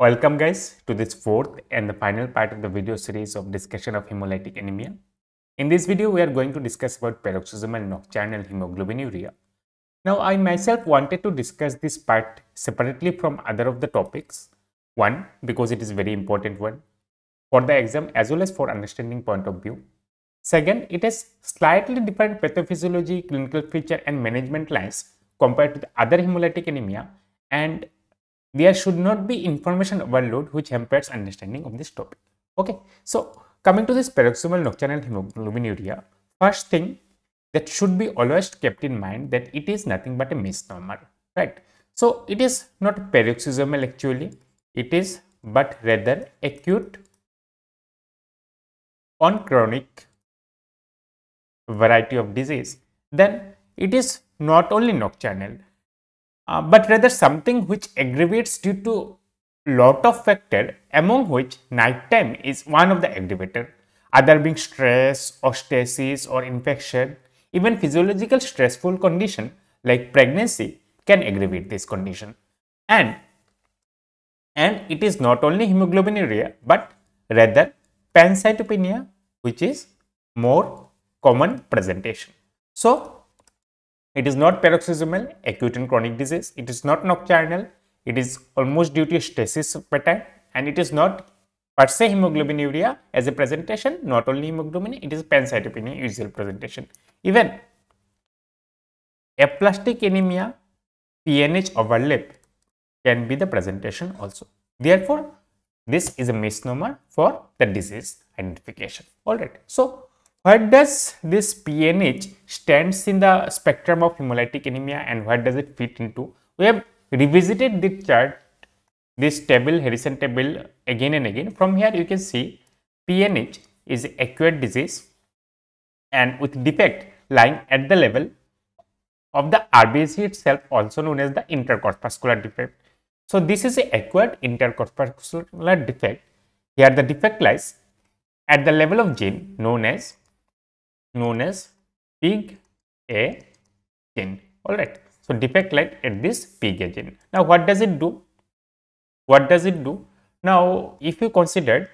Welcome guys to this fourth and the final part of the video series of discussion of hemolytic anemia. In this video, we are going to discuss about paroxysmal nocturnal hemoglobinuria. Now, I myself wanted to discuss this part separately from other of the topics. One, because it is very important one for the exam as well as for understanding point of view. Second, it has slightly different pathophysiology, clinical feature and management lines compared to the other hemolytic anemia and there should not be information overload which hampers understanding of this topic. Okay, so coming to this paroxysmal nocturnal hemoglobinuria, first thing that should be always kept in mind that it is nothing but a misnomer, right? So it is not paroxysmal actually, it is but rather acute on chronic variety of disease. Then it is not only nocturnal, uh, but rather something which aggravates due to lot of factor among which nighttime is one of the aggravator. Other being stress or stasis or infection. Even physiological stressful condition like pregnancy can aggravate this condition. And and it is not only hemoglobinuria but rather pancytopenia which is more common presentation. So it is not paroxysmal, acute and chronic disease. It is not nocturnal. It is almost due to stasis pattern and it is not per se hemoglobinuria as a presentation, not only hemoglobin, it is pancytopenia usual presentation. Even aplastic anemia, PNH overlap can be the presentation also. Therefore, this is a misnomer for the disease identification. Alright. So, where does this PNH stands in the spectrum of hemolytic anemia and where does it fit into? We have revisited this chart, this table, Harrison table again and again. From here you can see PNH is acquired disease and with defect lying at the level of the RBC itself also known as the intercorpuscular defect. So this is a acquired intercorpuscular defect. Here the defect lies at the level of gene known as known as pig A gene. All right. So defect light at this PIG-A gene. Now what does it do? What does it do? Now if you consider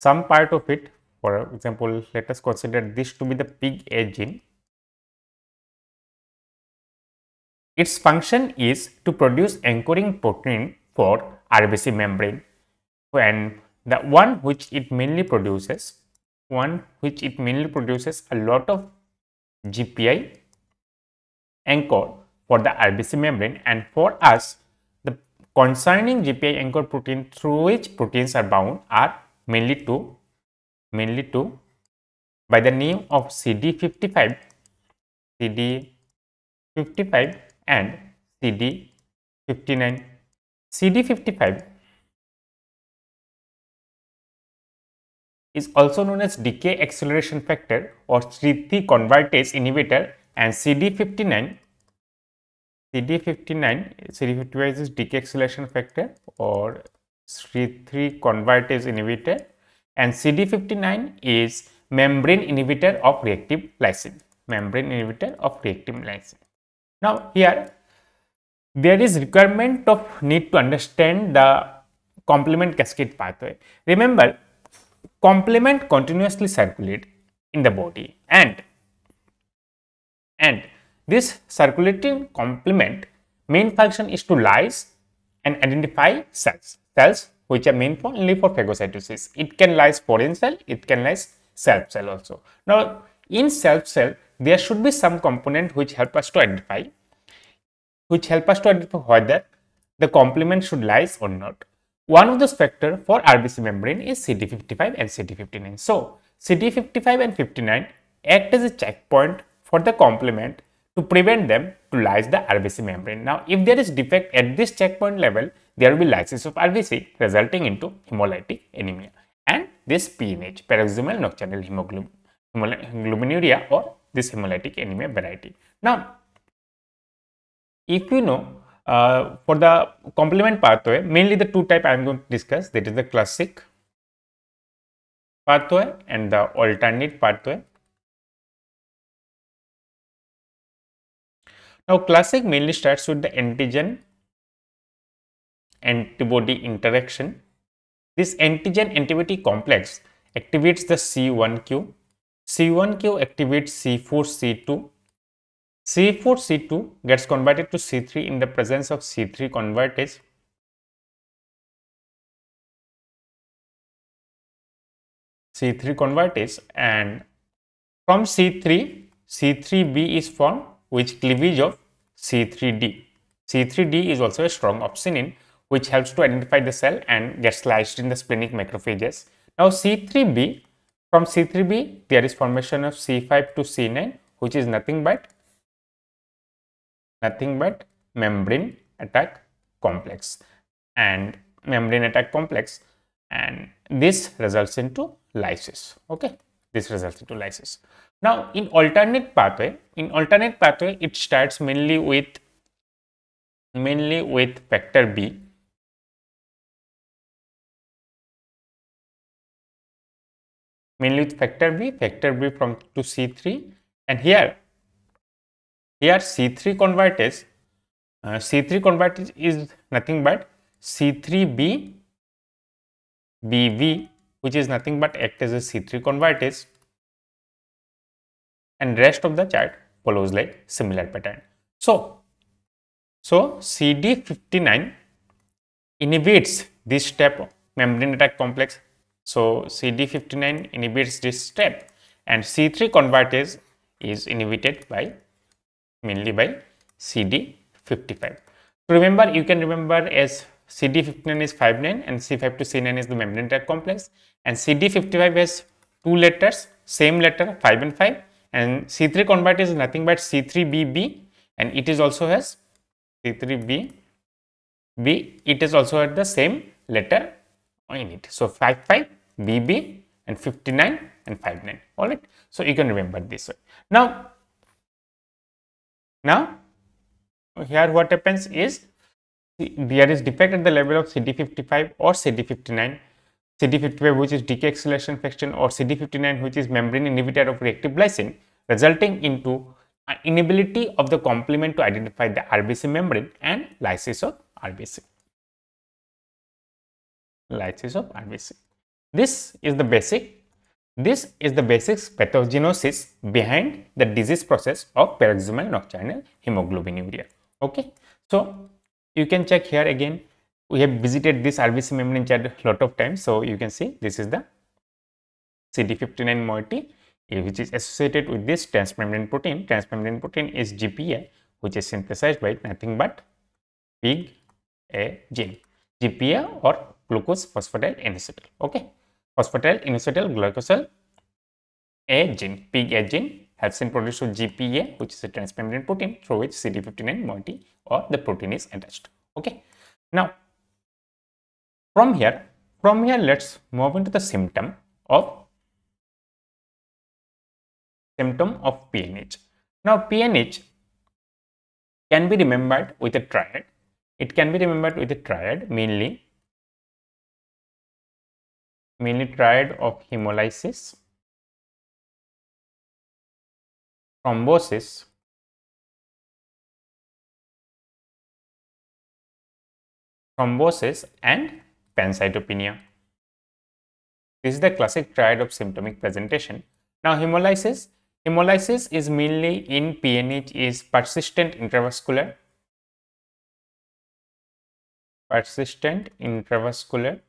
some part of it, for example, let us consider this to be the pig A gene. Its function is to produce anchoring protein for RBC membrane. And the one which it mainly produces, one which it mainly produces a lot of GPI anchor for the RBC membrane and for us the concerning GPI anchor protein through which proteins are bound are mainly two, mainly two by the name of CD55, CD55 and CD59 CD55 is also known as decay acceleration factor or CD3 convertase inhibitor and CD59 CD59 CD55 is decay acceleration factor or CD3 convertase inhibitor and CD59 is membrane inhibitor of reactive lysis membrane inhibitor of reactive lysis. Now here there is requirement of need to understand the complement cascade pathway. Remember, complement continuously circulate in the body and and this circulating complement main function is to lyse and identify cells. Cells which are main for only for phagocytosis. It can lyse foreign cell it can lyse self cell also. Now in self cell there should be some component which help us to identify which help us to identify whether the complement should lyse or not. One of those factors for RBC membrane is CD55 and CD59. So, CD55 and 59 act as a checkpoint for the complement to prevent them to lyse the RBC membrane. Now, if there is defect at this checkpoint level, there will be lysis of RBC resulting into hemolytic anemia and this PNH, paroxysmal nocturnal hemoglobinuria or this hemolytic anemia variety. Now, if you know uh, for the complement pathway mainly the two type i am going to discuss that is the classic pathway and the alternate pathway Now, classic mainly starts with the antigen antibody interaction. This antigen antibody complex activates the C1q. C1q activates C4C2. C4C2 gets converted to C3 in the presence of C3 convertase. C3 convertase and from C3, C3b is formed with cleavage of C3d. C3d is also a strong opsonin which helps to identify the cell and gets sliced in the splenic macrophages. Now C3b, from C3b there is formation of C5 to C9 which is nothing but nothing but membrane attack complex. And membrane attack complex and this results into lysis. Okay? This results into lysis. Now in alternate pathway in alternate pathway it starts mainly with mainly with factor b. Mainly with factor B, factor B from to C3 and here, here C3 convertase, uh, C3 convertase is nothing but C3B BV which is nothing but act as a C3 convertase and rest of the chart follows like similar pattern. So, so CD59 inhibits this step membrane attack complex so, CD59 inhibits this step and C3 convertase is inhibited by mainly by CD55. So, remember you can remember as CD59 is 5 9 and C5 to C9 is the membrane attack complex and CD55 has two letters same letter 5 and 5 and C3 convertase is nothing but C3BB and it is also has C3B B it is also at the same letter in it. So 55 BB and 59 and 59. All right. So you can remember this way. Now, now here what happens is there is defect at the level of CD55 or CD59. CD55 which is decay acceleration fraction or CD59 which is membrane inhibitor of reactive glycine resulting into an inability of the complement to identify the RBC membrane and lysis of RBC lysis of RBC. This is the basic this is the basic pathogenesis behind the disease process of paroxysmal nocturnal hemoglobinuria. Okay. So, you can check here again we have visited this RBC membrane chart a lot of times. So, you can see this is the CD59 moiety eh, which is associated with this transmembrane protein. Transmembrane protein is GPA which is synthesized by nothing but pig a gene. GPA or glucose phosphatide inositol. Okay, phosphatide inositol glycosol A gene, PIG-A gene helps in producing GPA, which is a transmembrane protein through which CD59 moiety or the protein is attached. Okay, now from here, from here, let's move into the symptom of symptom of PNH. Now, PNH can be remembered with a triad. It can be remembered with a triad mainly mainly triad of hemolysis, thrombosis, thrombosis and pancytopenia. This is the classic triad of symptomic presentation. Now hemolysis, hemolysis is mainly in PNH is persistent intravascular, persistent intravascular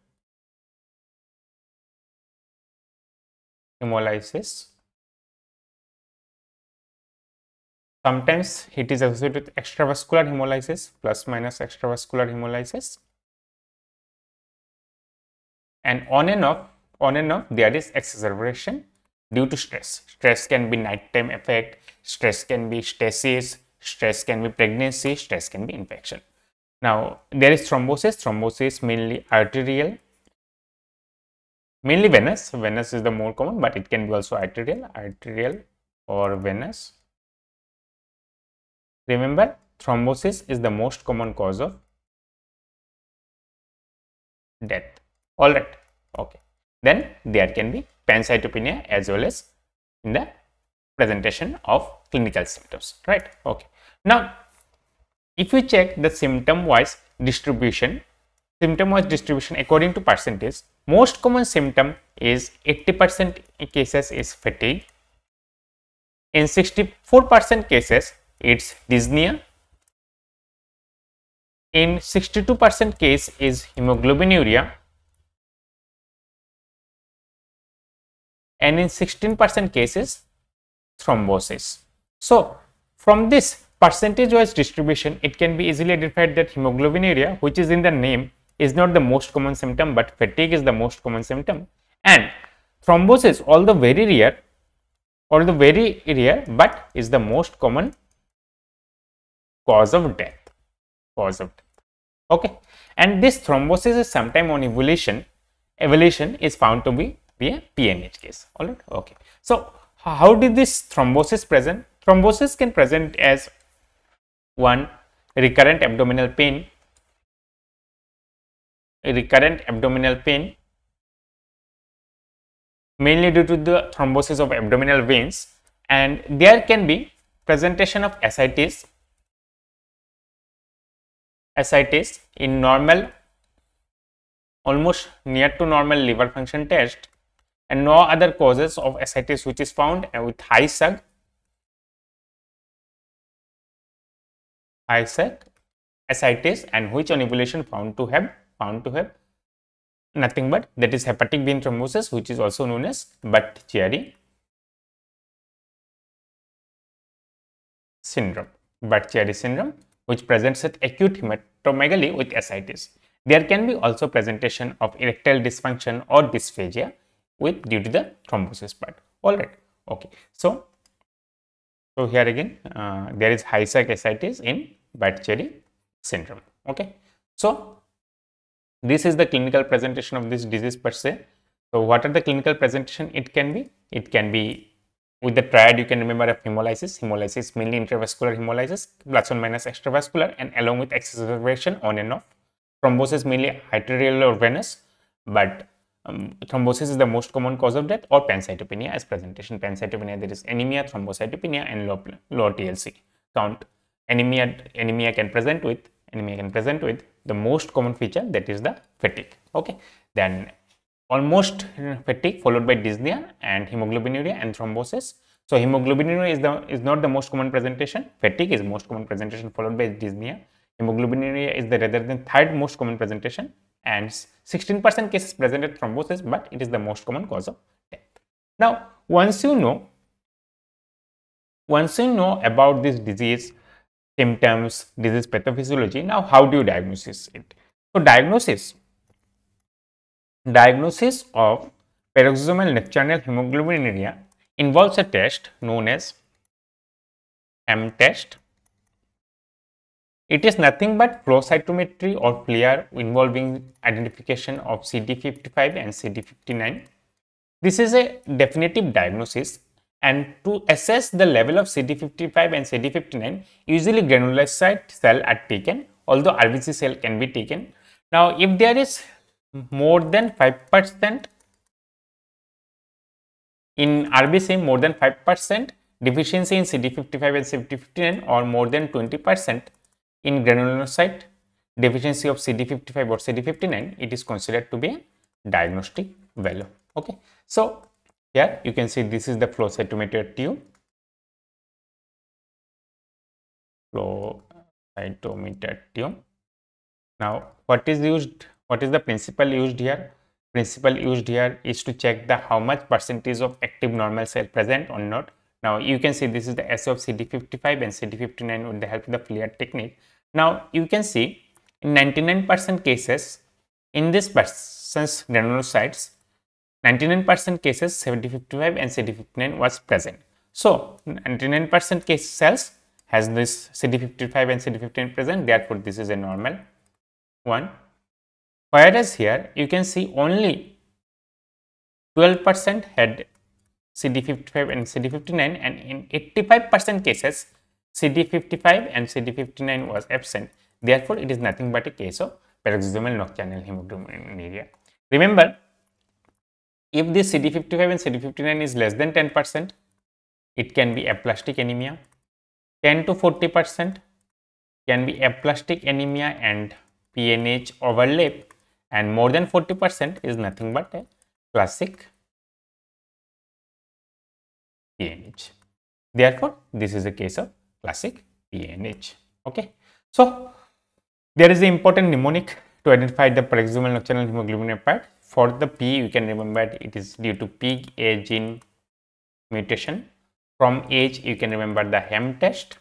hemolysis. Sometimes it is associated with extravascular hemolysis, plus minus extravascular hemolysis. And on and off, on and off, there is exacerbation due to stress. Stress can be nighttime effect, stress can be stasis, stress can be pregnancy, stress can be infection. Now, there is thrombosis. Thrombosis mainly arterial mainly venous. Venous is the more common, but it can be also arterial, arterial or venous. Remember, thrombosis is the most common cause of death. All right. Okay. Then there can be pancytopenia as well as in the presentation of clinical symptoms. Right. Okay. Now, if you check the symptom wise distribution, symptom wise distribution according to percentage, most common symptom is 80% cases is fatigue. In 64% cases, it's dyspnea. In 62% case is hemoglobinuria. And in 16% cases, thrombosis. So, from this percentage wise distribution, it can be easily identified that hemoglobinuria, which is in the name, is not the most common symptom, but fatigue is the most common symptom. And thrombosis, although very rare, although very rare, but is the most common cause of death. Cause of death. Okay. And this thrombosis is sometime on evolution, evolution is found to be, a PNH case. All right. Okay. So, how did this thrombosis present? Thrombosis can present as one recurrent abdominal pain recurrent abdominal pain mainly due to the thrombosis of abdominal veins and there can be presentation of ascites ascites in normal almost near to normal liver function test and no other causes of ascites which is found with high SAAG high SAAG ascites and which on evaluation found to have found to have nothing but that is hepatic vein thrombosis which is also known as Budd-Chiari syndrome. Budd-Chiari syndrome which presents with acute hepatomegaly with ascites. There can be also presentation of erectile dysfunction or dysphagia with due to the thrombosis part. All right. Okay. So, so here again uh, there is high SAAG ascites in Budd-Chiari syndrome. Okay. So, this is the clinical presentation of this disease per se. So, what are the clinical presentation it can be? It can be with the triad you can remember of hemolysis. Hemolysis mainly intravascular hemolysis plus minus extravascular and along with exacerbation on and off. Thrombosis mainly arterial or venous but um, thrombosis is the most common cause of death or pancytopenia as presentation. Pancytopenia there is anemia, thrombocytopenia and low, low TLC count. Anemia, anemia can present with anemia can present with the most common feature that is the fatigue okay? Then almost fatigue followed by dyspnea and hemoglobinuria and thrombosis. So hemoglobinuria is the is not the most common presentation. Fatigue is most common presentation followed by dyspnea. Hemoglobinuria is the rather than third most common presentation and 16% cases presented thrombosis but it is the most common cause of death. Now once you know once you know about this disease symptoms, disease pathophysiology. Now, how do you diagnose it? So, diagnosis, diagnosis of paroxysmal nocturnal hemoglobinuria involves a test known as M test. It is nothing but flow cytometry or FLAER involving identification of CD55 and CD59. This is a definitive diagnosis and to assess the level of CD55 and CD59, usually granulocyte cell are taken, although RBC cell can be taken. Now, if there is more than 5% in RBC, more than 5% deficiency in CD55 and CD59 or more than 20% in granulocyte deficiency of CD55 or CD59, it is considered to be a diagnostic value. Okay. So, here you can see this is the flow cytometer tube. Flow cytometer tube. Now, what is used? What is the principle used here? Principle used here is to check the how much percentage of active normal cell present or not. Now, you can see this is the assay of CD55 and CD59 with the help of the FLAER technique. Now, you can see in 99% cases in this person's granulocytes 99% cases CD55 and CD59 was present. So 99% case cells has this CD55 and CD59 present therefore this is a normal one. Whereas here you can see only 12% had CD55 and CD59 and in 85% cases CD55 and CD59 was absent. Therefore, it is nothing but a case of paroxysmal nocturnal hemoglobinuria. Remember, if this CD55 and CD59 is less than 10 percent, it can be aplastic anemia. 10 to 40 percent, can be aplastic anemia and PNH overlap and more than 40% is nothing but a classic PNH. Therefore, this is a case of classic PNH. Okay. So, there is an important mnemonic to identify the paroxysmal nocturnal hemoglobinopathy. For the P, you can remember it is due to PIG-A gene mutation. From H, you can remember the Ham test.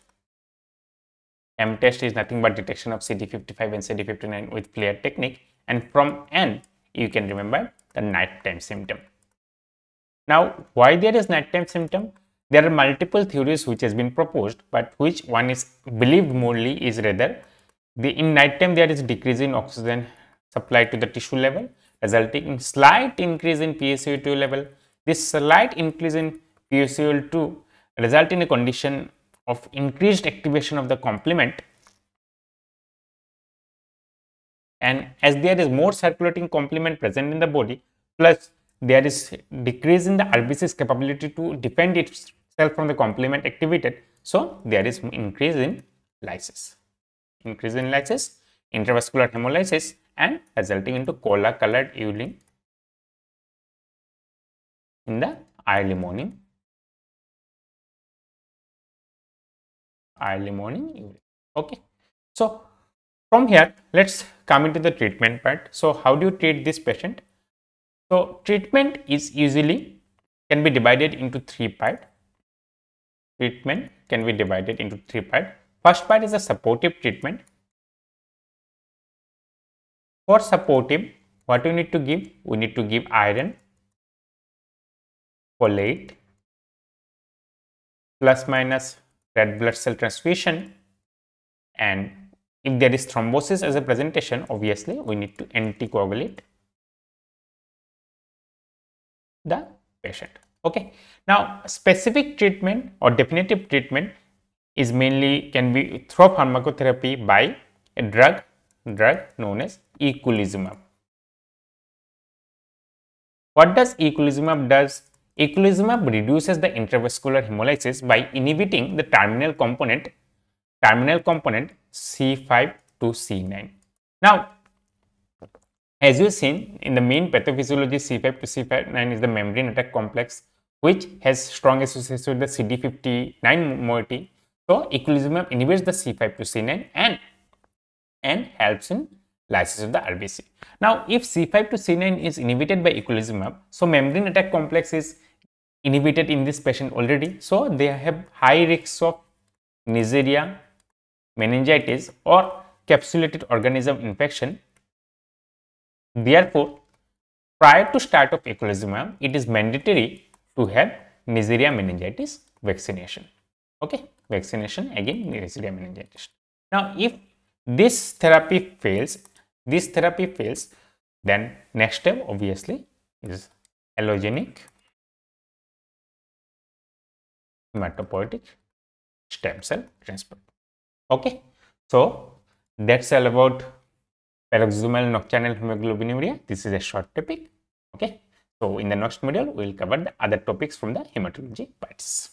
Ham test is nothing but detection of CD55 and CD59 with FLAER technique. And from N, you can remember the nighttime symptom. Now, why there is nighttime symptom? There are multiple theories which has been proposed, but which one is believed morely is rather the in nighttime there is decrease in oxygen supply to the tissue level resulting in slight increase in PaCO2 level. This slight increase in PaCO2 result in a condition of increased activation of the complement and as there is more circulating complement present in the body plus there is decrease in the RBC's capability to defend itself from the complement activated. So, there is increase in lysis, increase in lysis, intravascular hemolysis and resulting into cola colored urine in the early morning, early morning urine. Okay. So, from here, let's come into the treatment part. So, how do you treat this patient? So, treatment is usually can be divided into three part Treatment can be divided into three part First part is a supportive treatment. For supportive, what we need to give? We need to give iron, folate, plus minus red blood cell transfusion and if there is thrombosis as a presentation, obviously we need to anticoagulate the patient. Okay. Now, specific treatment or definitive treatment is mainly can be through pharmacotherapy by a drug drug known as eculizumab. What does eculizumab does? Eculizumab reduces the intravascular hemolysis by inhibiting the terminal component terminal component C5 to C9. Now, as you've seen in the main pathophysiology, C5 to C9 is the membrane attack complex, which has strong association with the CD59 moiety. So, eculizumab inhibits the C5 to C9 and, and helps in lysis of the RBC. Now, if C5 to C9 is inhibited by eculizumab, so membrane attack complex is inhibited in this patient already. So, they have high risks of Neisseria, meningitis or capsulated organism infection Therefore, prior to start of eculizumab, it is mandatory to have Neisseria meningitis vaccination. Okay, vaccination again Neisseria meningitis. Now, if this therapy fails, this therapy fails, then next step obviously is allogenic hematopoietic stem cell transplant. Okay, so that's all about paroxysmal nocturnal hemoglobinuria. This is a short topic. Okay. So in the next module, we will cover the other topics from the hematology parts.